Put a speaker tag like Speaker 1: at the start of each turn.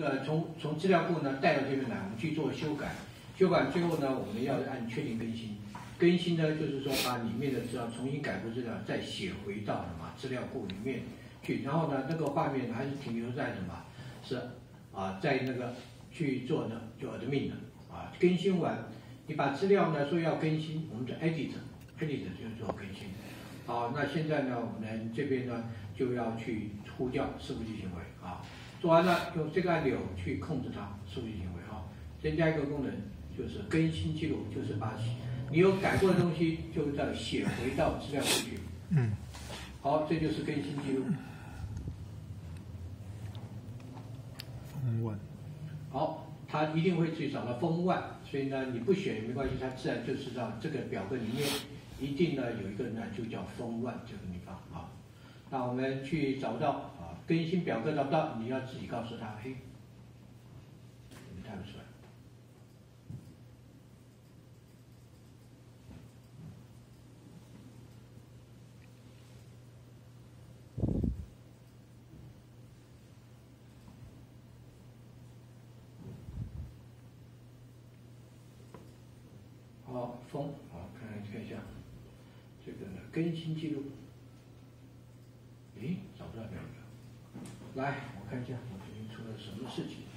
Speaker 1: 个从从资料库呢带到这边来，我们去做修改，修改最后呢，我们要按确定更新。更新呢，就是说把里面的资料重新改过资料，再写回到什么资料库里面去。然后呢，那个画面还是停留在什么？是啊，在那个去做呢，就 admin 的啊，更新完，你把资料呢说要更新，我们就 edit，edit 就是做更新。好，那现在呢，我们这边呢就要去呼叫伺服器行为啊，做完了用这个按钮去控制它数据行为啊，增加一个功能就是更新记录，就是把。你有改过的东西，就再写回到资料库去。
Speaker 2: 嗯。
Speaker 1: 好，这就是更新记录。
Speaker 2: 封万。
Speaker 1: 好，它一定会去找到封万，所以呢，你不选也没关系，它自然就知道这个表格里面一定呢有一个呢就叫封万这个地方啊。那我们去找不到啊，更新表格找不到，你要自己告诉他，嘿。封好，看看看一下这个更新记录。诶，找不到表格。来，我看一下我最近出了什么事情。